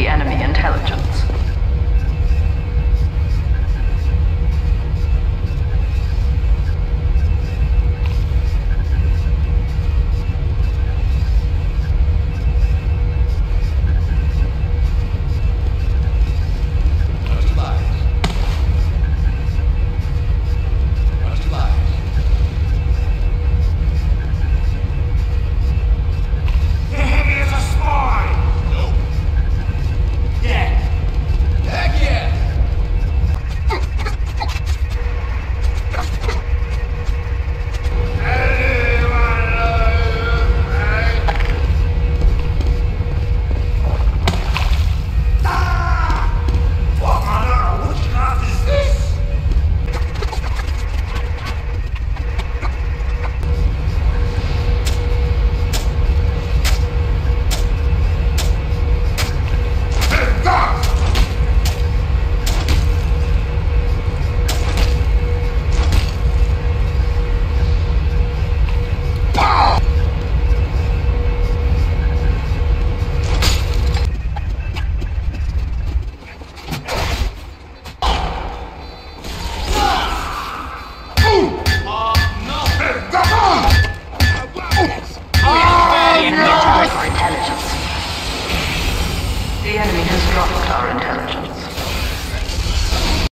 the enemy intelligence.